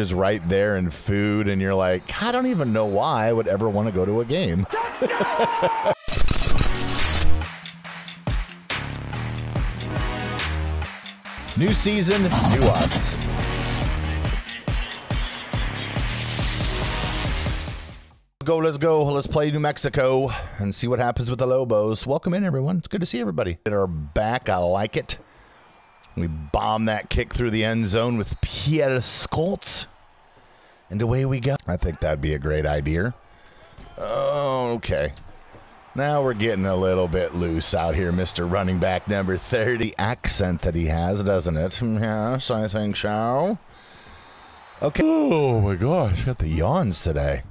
is right there in food, and you're like, I don't even know why I would ever want to go to a game. New season, new us. Go, let's go. Let's play New Mexico and see what happens with the Lobos. Welcome in, everyone. It's good to see everybody. They're back. I like it. We bomb that kick through the end zone with Pierre Scolts. And away we go. I think that'd be a great idea. Oh, okay. Now we're getting a little bit loose out here, Mr. Running Back number 30. Accent that he has, doesn't it? Yes, I think so. Okay. Oh my gosh, got the yawns today.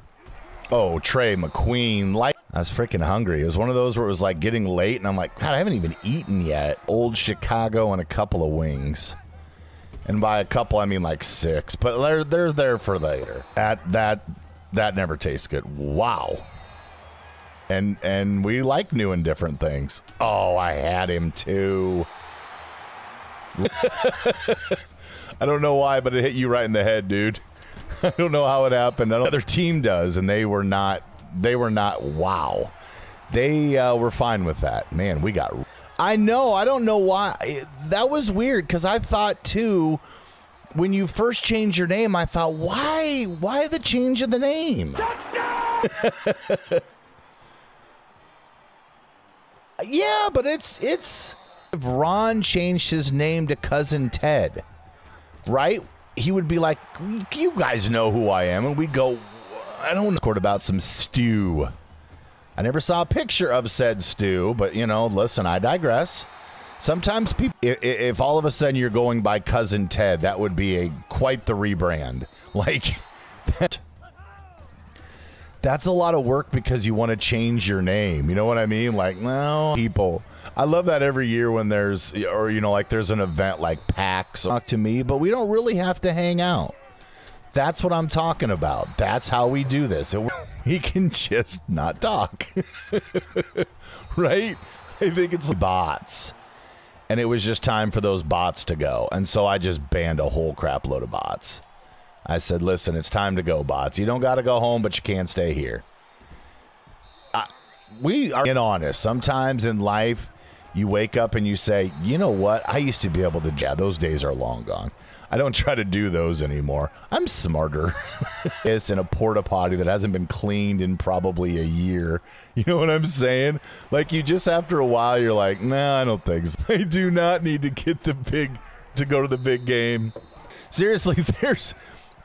Oh, Trey McQueen. Like I was freaking hungry. It was one of those where it was like getting late, and I'm like, God, I haven't even eaten yet. Old Chicago and a couple of wings. And by a couple, I mean like six. But they're, they're there for later. That that that never tastes good. Wow and and we like new and different things. Oh, I had him too. I don't know why, but it hit you right in the head, dude. I don't know how it happened. Another team does, and they were not. They were not. Wow, they uh, were fine with that. Man, we got. I know. I don't know why. That was weird because I thought too. When you first changed your name, I thought, why? Why the change of the name? Yeah, but it's it's if Ron changed his name to cousin Ted, right? He would be like, "You guys know who I am," and we go, "I don't record about some stew." I never saw a picture of said stew, but you know, listen, I digress. Sometimes people, if, if all of a sudden you're going by cousin Ted, that would be a quite the rebrand. Like that that's a lot of work because you want to change your name. You know what I mean? Like, no, people. I love that every year when there's, or, you know, like there's an event like PAX talk to me, but we don't really have to hang out. That's what I'm talking about. That's how we do this. We can just not talk. right? I think it's bots. And it was just time for those bots to go. And so I just banned a whole crap load of bots. I said, listen, it's time to go, bots. You don't got to go home, but you can't stay here. I, we are in honest. Sometimes in life, you wake up and you say, you know what? I used to be able to, yeah, those days are long gone. I don't try to do those anymore. I'm smarter. it's in a porta potty that hasn't been cleaned in probably a year. You know what I'm saying? Like you just after a while, you're like, nah, I don't think so. I do not need to get the big to go to the big game. Seriously, there's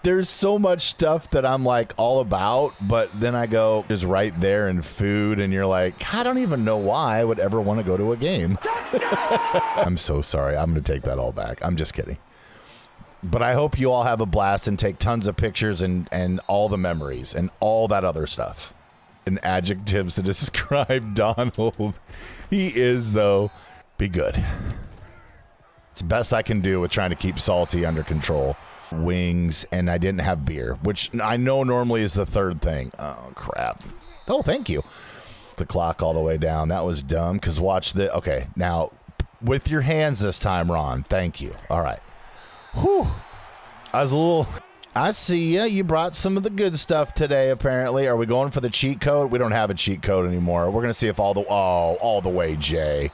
there's so much stuff that I'm like all about, but then I go just right there in food, and you're like, I don't even know why I would ever want to go to a game. I'm so sorry. I'm going to take that all back. I'm just kidding. But I hope you all have a blast and take tons of pictures and, and all the memories and all that other stuff. And adjectives to describe Donald. He is, though. Be good. It's the best I can do with trying to keep Salty under control wings, and I didn't have beer, which I know normally is the third thing. Oh, crap. Oh, thank you. The clock all the way down. That was dumb because watch the. Okay, now with your hands this time, Ron. Thank you. All right. Whew. I was a little. I see ya. You brought some of the good stuff today, apparently. Are we going for the cheat code? We don't have a cheat code anymore. We're going to see if all the. Oh, all the way, Jay.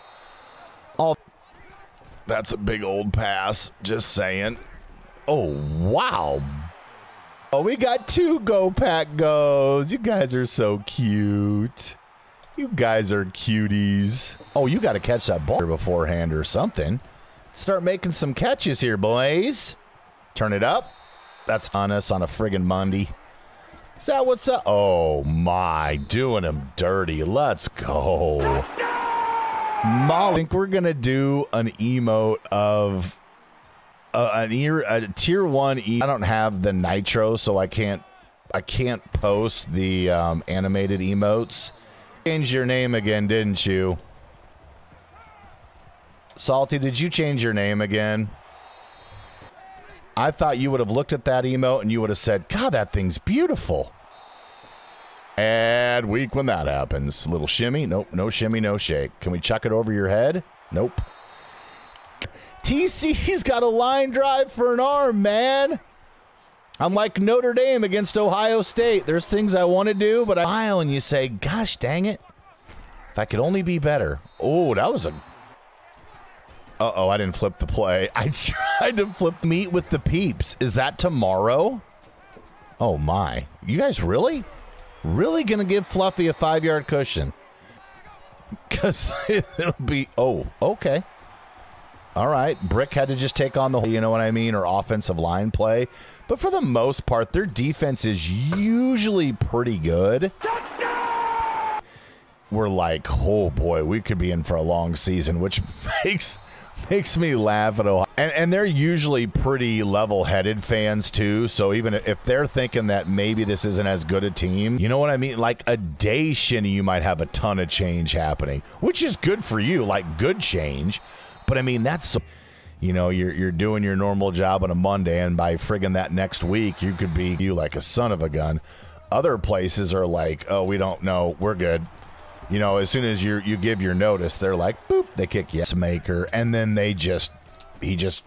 All. That's a big old pass. Just saying. Oh, wow. Oh, we got two Go Pack Goes. You guys are so cute. You guys are cuties. Oh, you got to catch that ball beforehand or something. Start making some catches here, boys. Turn it up. That's on us on a friggin' Monday. Is that what's up? Oh, my. Doing him dirty. Let's go. Molly, I think we're going to do an emote of uh, an ear a tier one e- I don't have the nitro, so I can't I can't post the um, animated emotes. Change your name again, didn't you? Salty, did you change your name again? I thought you would have looked at that emote and you would have said, God, that thing's beautiful. And weak when that happens. Little shimmy. Nope. No shimmy, no shake. Can we chuck it over your head? Nope. TC's got a line drive for an arm, man. I'm like Notre Dame against Ohio State. There's things I want to do, but I smile and you say, gosh dang it. If I could only be better. Oh, that was a. Uh oh, I didn't flip the play. I tried to flip meet with the peeps. Is that tomorrow? Oh my. You guys really? Really gonna give Fluffy a five yard cushion? Because it'll be. Oh, okay. All right. Brick had to just take on the, you know what I mean, or offensive line play. But for the most part, their defense is usually pretty good. We're like, oh boy, we could be in for a long season, which makes makes me laugh at Ohio. And, and they're usually pretty level headed fans, too. So even if they're thinking that maybe this isn't as good a team, you know what I mean? Like a day, Shinny, you might have a ton of change happening, which is good for you, like good change. But I mean, that's. You know, you're you're doing your normal job on a Monday, and by friggin' that next week, you could be you like a son of a gun. Other places are like, oh, we don't know, we're good you know, as soon as you you give your notice, they're like, boop, they kick yes maker, and then they just he just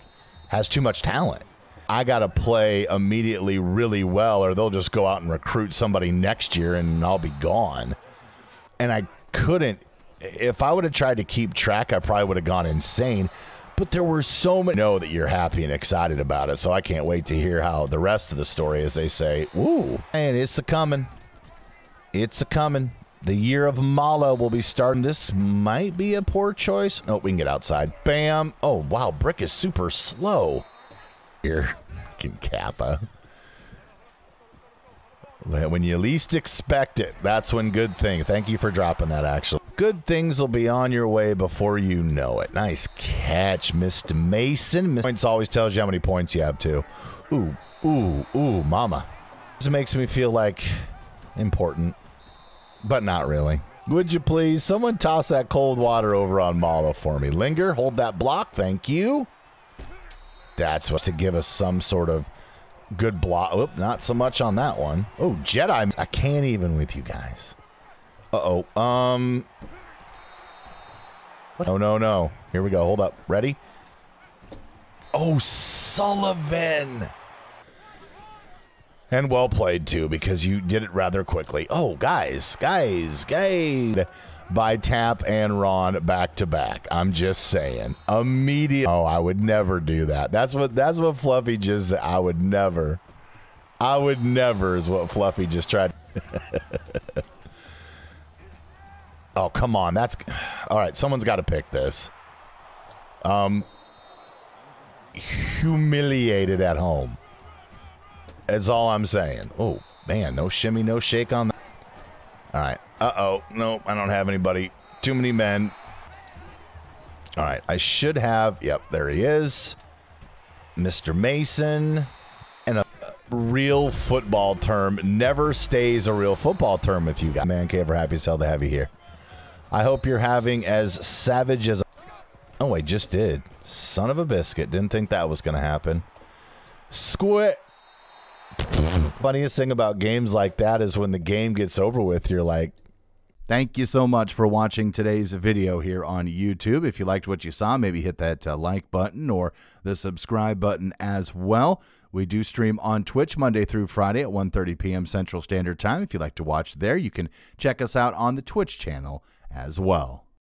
has too much talent. I got to play immediately really well, or they'll just go out and recruit somebody next year, and I'll be gone. And I couldn't. If I would have tried to keep track, I probably would have gone insane. But there were so many. Know that you're happy and excited about it, so I can't wait to hear how the rest of the story, as they say, "Woo!" And it's a coming. It's a coming. The year of Mala will be starting. This might be a poor choice. Oh, we can get outside. Bam. Oh, wow. Brick is super slow. Here. Fucking Kappa. When you least expect it, that's when good thing. Thank you for dropping that, actually. Good things will be on your way before you know it. Nice catch, Mr. Mason. Points always tells you how many points you have, too. Ooh, ooh, ooh, mama. This makes me feel like important but not really. Would you please? Someone toss that cold water over on Malo for me. Linger, hold that block. Thank you. That's supposed to give us some sort of good block. Oop, not so much on that one. Oh, Jedi. I can't even with you guys. Uh oh. Um. What? Oh, no, no. Here we go. Hold up. Ready? Oh, Sullivan. And well played, too, because you did it rather quickly. Oh, guys, guys, guys. By Tap and Ron back to back. I'm just saying. Immediate. Oh, I would never do that. That's what that's what Fluffy just said. I would never. I would never is what Fluffy just tried. oh, come on. That's all right. Someone's got to pick this. Um, humiliated at home. That's all I'm saying. Oh, man, no shimmy, no shake on that. All right. Uh-oh. Nope, I don't have anybody. Too many men. All right. I should have. Yep, there he is. Mr. Mason. And a real football term never stays a real football term with you guys. Man cave, we're happy as hell to have you here. I hope you're having as savage as. Oh, I just did. Son of a biscuit. Didn't think that was going to happen. Squid. Funniest thing about games like that is when the game gets over with, you're like, Thank you so much for watching today's video here on YouTube. If you liked what you saw, maybe hit that uh, like button or the subscribe button as well. We do stream on Twitch Monday through Friday at 1:30 p.m. Central Standard Time. If you'd like to watch there, you can check us out on the Twitch channel as well.